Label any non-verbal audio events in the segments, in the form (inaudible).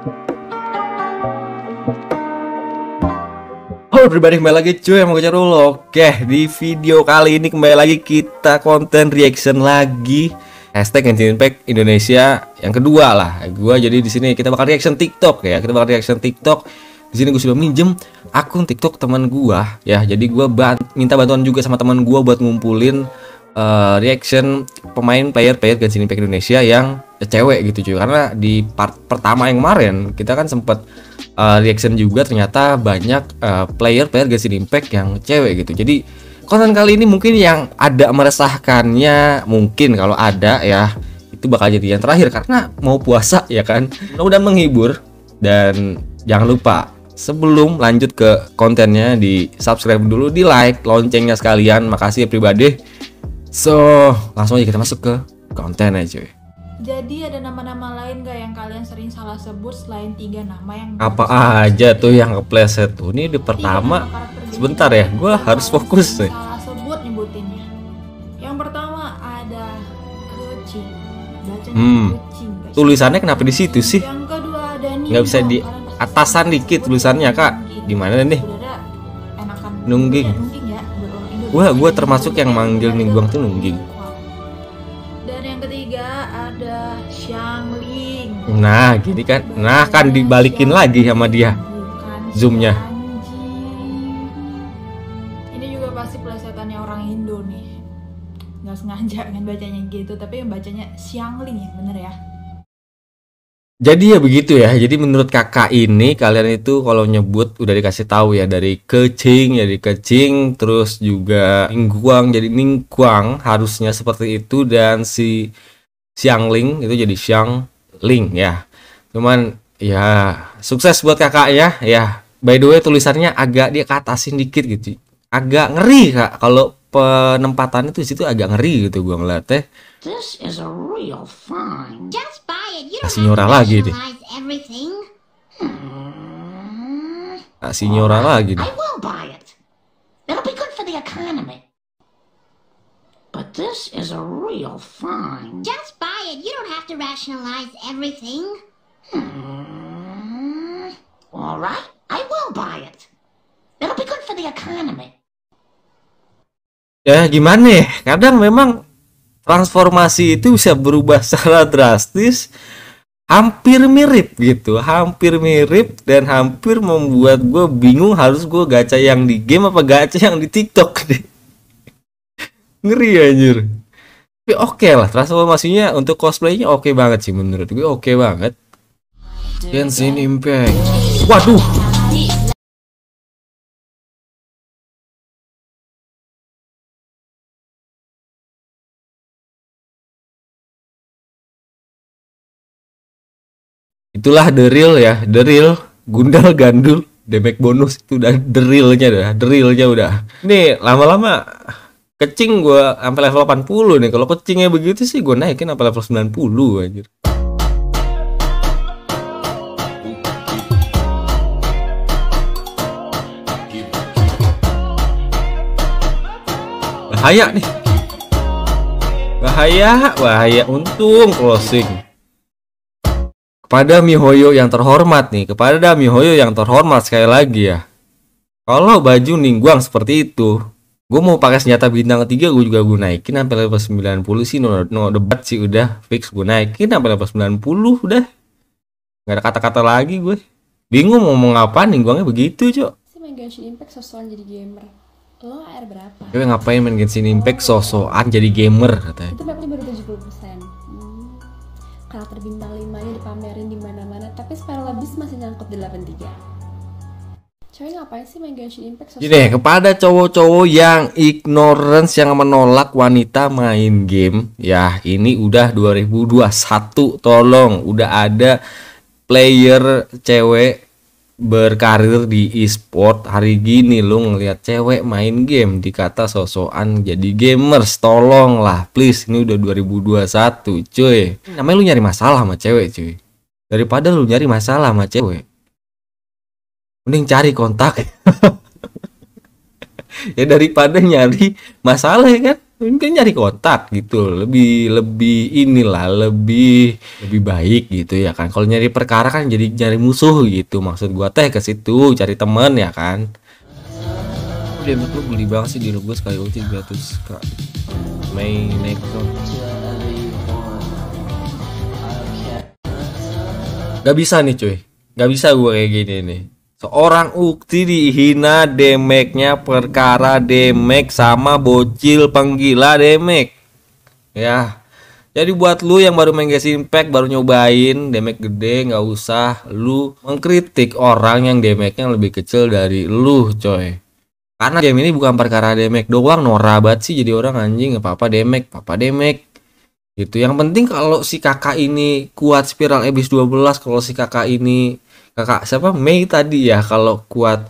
Halo pribadi kembali lagi cuy. Mau dulu Oke di video kali ini kembali lagi kita konten reaction lagi. Hashtag Genshin Impact Indonesia yang kedua lah. Gua jadi di sini kita bakal reaction TikTok ya. Kita bakal reaction TikTok. Di sini gue sudah minjem akun TikTok teman gua ya. Jadi gua ban minta bantuan juga sama teman gua buat ngumpulin uh, reaction pemain player player Genshin Impact Indonesia yang cewek gitu cuy. Karena di part pertama yang kemarin kita kan sempat uh, reaction juga ternyata banyak uh, player player Genshin Impact yang cewek gitu. Jadi konten kali ini mungkin yang ada meresahkannya mungkin kalau ada ya itu bakal jadi yang terakhir. Karena mau puasa ya kan. Mudah-mudahan menghibur. Dan jangan lupa sebelum lanjut ke kontennya di subscribe dulu di like loncengnya sekalian. Makasih ya pribadi so langsung aja kita masuk ke konten aja cuy. Jadi ada nama-nama lain gak yang kalian sering salah sebut selain tiga nama yang apa aja tuh yang kepleset tuh? Ini di pertama sebentar ya gue harus fokus nih. salah sebut nyebutinnya. Yang pertama ada kucing. Bacanya hmm. kucing tulisannya kenapa di situ sih? Yang kedua ada nggak bisa di atasan dikit tulisannya kak. di mana nih? Nungging Wah, gue termasuk yang manggil Ningguang tuh nungging. Nah, gini kan. Nah, kan dibalikin lagi sama dia. Zoomnya. Ini juga pasti pelesetannya orang Indo nih. Nggak sengaja kan bacanya gitu, tapi yang bacanya Xiangling ya, bener ya? Jadi ya begitu ya. Jadi menurut kakak ini kalian itu kalau nyebut udah dikasih tahu ya dari kecing jadi kecing terus juga ningguang jadi ningguang harusnya seperti itu dan si Xiangling itu jadi Xiang link ya. Cuman ya sukses buat kakak ya. Ya, by the way tulisannya agak dia katasin dikit gitu. Agak ngeri kak kalau penempatan itu situ agak ngeri gitu gua ngeliat teh. This Kasih nyora lagi deh. Kasih nyora lagi deh. But this is a real find. Just buy it. You don't have to rationalize everything. Hmm. All right, I will buy it. It'll be good for the economy. Ya gimana ya? Kadang memang transformasi itu bisa berubah (laughs) secara drastis hampir mirip gitu hampir mirip dan hampir membuat gue bingung harus gue gacha yang di game apa gacha yang di tiktok (laughs) deh. Ngeri anjir. Tapi oke okay lah transformasinya untuk cosplaynya oke okay banget sih menurut gue oke okay banget. Genshin Impact. Waduh itulah the real ya the real gundal gandul damage bonus itu udah the realnya udah the realnya udah nih lama-lama Kecing gue sampai level 80 nih. Kalau kecingnya begitu sih gue naikin sampai level 90 anjir. Bahaya nih. Bahaya, bahaya. Untung closing. Kepada Mihoyo yang terhormat nih, kepada Mihoyo yang terhormat sekali lagi ya. Kalau baju ningguang seperti itu, gue mau pakai senjata bintang ketiga gue juga gue naikin sampai level 90 sih no, no debat sih udah fix gue naikin sampai level 90 udah nggak ada kata-kata lagi gue bingung mau ngomong apa nih gue begitu cok sih main Genshin Impact sosokan jadi gamer lo AR berapa? Gue ngapain main Genshin Impact sosokan jadi gamer katanya itu mapnya baru 70% hmm. Karakter bintang 5 nya dipamerin di mana-mana tapi Spiral Abyss masih nyangkut di 83 Cewek ngapain sih main Genshin Impact? Gini, kepada cowok-cowok yang ignorance yang menolak wanita main game, ya ini udah 2021, tolong udah ada player cewek berkarir di e-sport. Hari gini lu ngelihat cewek main game dikata sosokan jadi gamers tolong lah please. Ini udah 2021 cuy. Namanya lu nyari masalah sama cewek cuy. Daripada lu nyari masalah sama cewek mending cari kontak. (laughs) Ya daripada nyari masalah ya kan mungkin nyari kontak gitu lebih lebih inilah lebih lebih baik gitu ya kan. Kalau nyari perkara kan jadi nyari musuh gitu. Maksud gua teh ke situ cari temen ya kan. Udah lu beli banget sih di gua sekali ulti 300 kak. Main nekro Gak bisa nih cuy. Gak bisa gue kayak gini nih Seorang ukti dihina demeknya perkara demek sama bocil penggila demek. Ya. Jadi buat lu yang baru main Genshin Impact baru nyobain demek gede nggak usah lu mengkritik orang yang demeknya lebih kecil dari lu coy. Karena game ini bukan perkara demek doang norak banget sih jadi orang anjing. Apa apa demek apa demek. Gitu. Yang penting kalau si kakak ini kuat spiral ebis 12 kalau si kakak ini kakak siapa? Mei tadi ya kalau kuat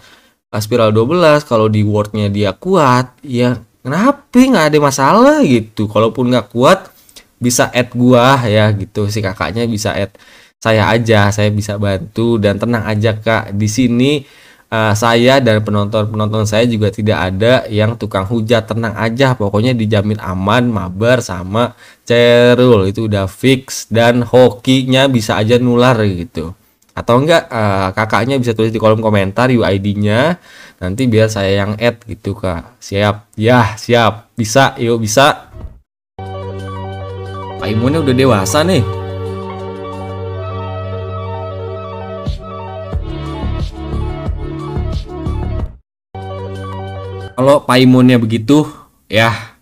spiral 12 kalau di wordnya dia kuat ya kenapa nggak ada masalah gitu? Kalaupun nggak kuat bisa add gua ya gitu. Si kakaknya bisa add saya aja saya bisa bantu. Dan tenang aja kak. Di sini uh, saya dan penonton-penonton saya juga tidak ada yang tukang hujat. Tenang aja pokoknya dijamin aman mabar sama cerul. Itu udah fix dan hokinya bisa aja nular gitu atau enggak uh, kakaknya bisa tulis di kolom komentar UID-nya nanti biar saya yang add gitu kak. Siap. Ya siap. Bisa yuk bisa. Pak Imunnya udah dewasa nih. Kalau Paimonnya begitu ya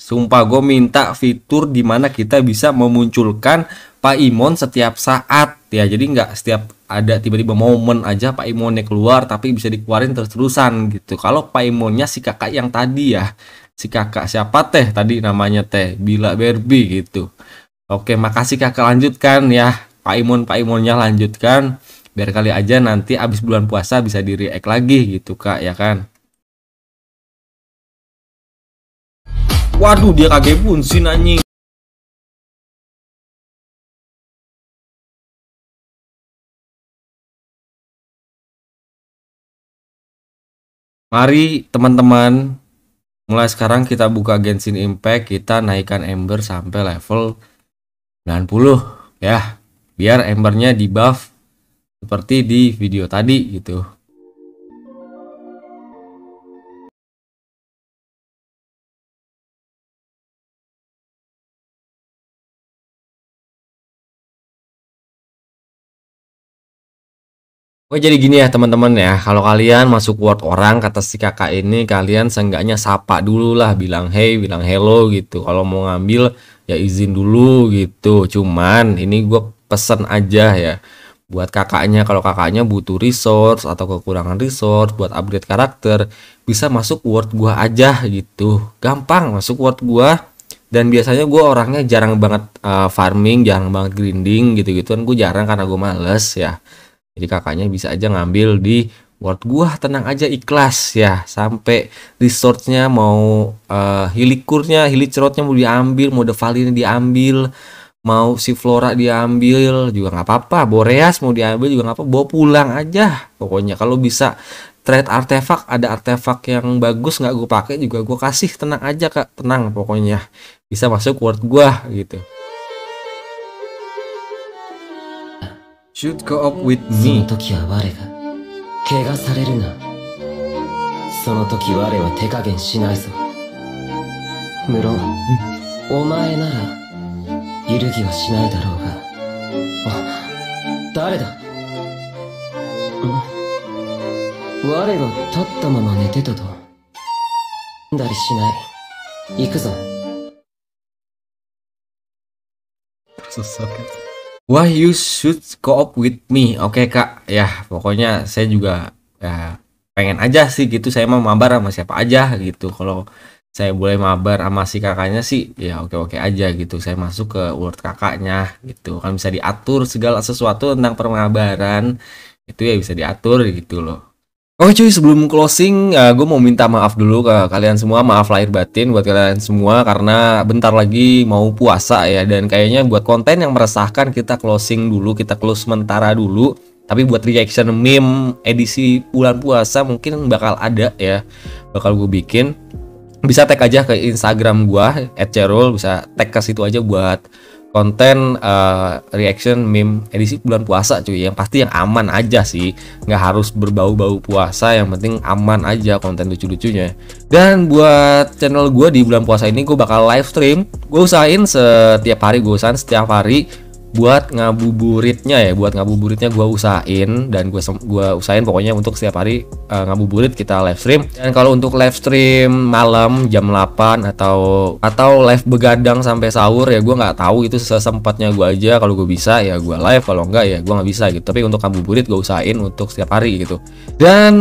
sumpah gue minta fitur di mana kita bisa memunculkan Pak Imon setiap saat. Ya jadi nggak setiap ada tiba-tiba momen aja Pak Imonnya keluar tapi bisa dikeluarin terus-terusan gitu. Kalau Pak Imonnya si kakak yang tadi ya si kakak siapa teh? Tadi namanya teh Bila Berbi gitu. Oke makasih kakak lanjutkan ya. Pak Imon Pak Imonnya lanjutkan. Biar kali aja nanti abis bulan puasa bisa di react lagi gitu kak ya kan? Waduh dia kaget pun sih anjing. Mari teman-teman Mulai sekarang kita buka Genshin Impact Kita naikkan Ember sampai level 90 Ya. Biar Embernya di buff Seperti di video tadi gitu Oke jadi gini ya teman-teman ya. Kalau kalian masuk word orang kata si kakak ini Kalian seenggaknya sapa dulu lah Bilang hey, bilang hello gitu. Kalau mau ngambil ya izin dulu gitu. Cuman ini gue pesen aja ya. Buat kakaknya Kalau kakaknya butuh resource Atau kekurangan resource Buat upgrade karakter Bisa masuk word gue aja gitu. Gampang masuk word gue dan biasanya gue orangnya jarang banget uh, farming, jarang banget grinding gitu-gitu kan gue jarang karena gue males ya jadi kakaknya bisa aja ngambil di World gua tenang aja ikhlas ya. Sampai resortnya mau uh, hilikurnya hilicrotnya mau diambil mau devalinnya diambil mau si flora diambil juga nggak apa-apa. Boreas mau diambil juga nggak apa bawa pulang aja pokoknya. Kalau bisa trade artefak ada artefak yang bagus nggak gue pakai juga gue kasih. Tenang aja kak. Tenang pokoknya. Bisa masuk word gua gitu should go up with そ me の時は我が怪我されるな。その時我は手加減しないぞ。無論お前なら揺るぎはしないだろうが。あ誰だ？ん？我が立ったまま寝てたと。だりしない。行くぞ Why you should go up with me? Oke kak, ya pokoknya saya juga ya pengen aja sih gitu. Saya mau mabar sama siapa aja gitu. Kalau saya boleh mabar sama si kakaknya sih, ya oke oke aja gitu. Saya masuk ke world kakaknya gitu. Kan bisa diatur segala sesuatu tentang permabaran itu ya bisa diatur gitu loh. Oke cuy sebelum closing uh, gue mau minta maaf dulu ke kalian semua. Maaf lahir batin buat kalian semua karena bentar lagi mau puasa ya. Dan kayaknya buat konten yang meresahkan kita closing dulu kita close sementara dulu. Tapi buat reaction meme edisi bulan puasa mungkin bakal ada ya. Bakal gue bikin. Bisa tag aja ke Instagram gua @cerul. Bisa tag ke situ aja buat konten uh, reaction meme edisi bulan puasa cuy. Yang pasti yang aman aja sih. Nggak harus berbau-bau puasa yang penting aman aja konten lucu-lucunya. Dan buat channel gue di bulan puasa ini gue bakal live stream. Gue usahain setiap hari gue usahain setiap hari buat ngabuburitnya ya buat ngabuburitnya gue usahain dan gue gua usahain pokoknya untuk setiap hari uh, ngabuburit kita live stream. Dan kalau untuk live stream malam jam 8 atau atau live begadang sampai sahur ya gue nggak tahu itu sesempatnya gue aja. Kalau gue bisa ya gue live kalau enggak ya gue nggak bisa gitu. Tapi untuk ngabuburit gue usahain untuk setiap hari gitu. Dan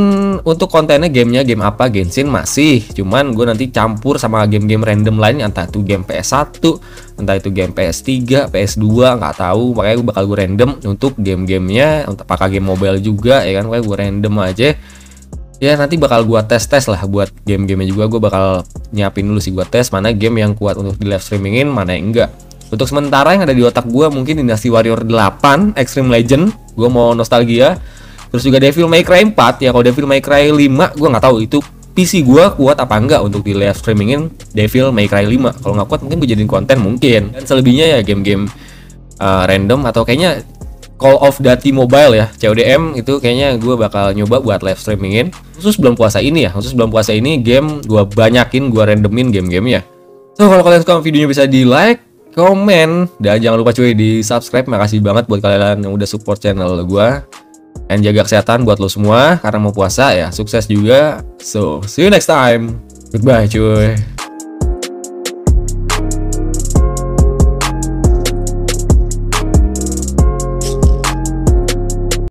untuk kontennya gamenya game apa? Genshin masih. Cuman gue nanti campur sama game-game random lain entah itu game PS1 entah itu game PS3 PS2 nggak tahu makanya gue bakal gue random untuk game-gamenya untuk pakai game mobile juga ya kan? Kayak gue random aja. Ya nanti bakal gue tes tes lah buat game-gamenya juga. Gue bakal nyiapin dulu sih gue tes mana game yang kuat untuk di live streamingin mana yang enggak. Untuk sementara yang ada di otak gue mungkin Dynasty Warrior 8 Extreme Legend. Gue mau nostalgia. Terus juga Devil May Cry 4 ya kalau Devil May Cry 5 gue nggak tahu itu PC gue kuat apa enggak untuk di live streamingin Devil May Cry 5 kalau nggak kuat mungkin gue jadiin konten mungkin. Dan selebihnya ya game-game uh, random atau kayaknya Call of Duty Mobile ya CODM itu kayaknya gue bakal nyoba buat live streamingin. Khusus belum puasa ini ya khusus belum puasa ini game gue banyakin gue randomin game-gamenya so kalau kalian suka videonya bisa di like komen dan jangan lupa cuy di subscribe makasih banget buat kalian yang udah support channel gue dan jaga kesehatan buat lo semua karena mau puasa ya sukses juga. So see you next time. Goodbye cuy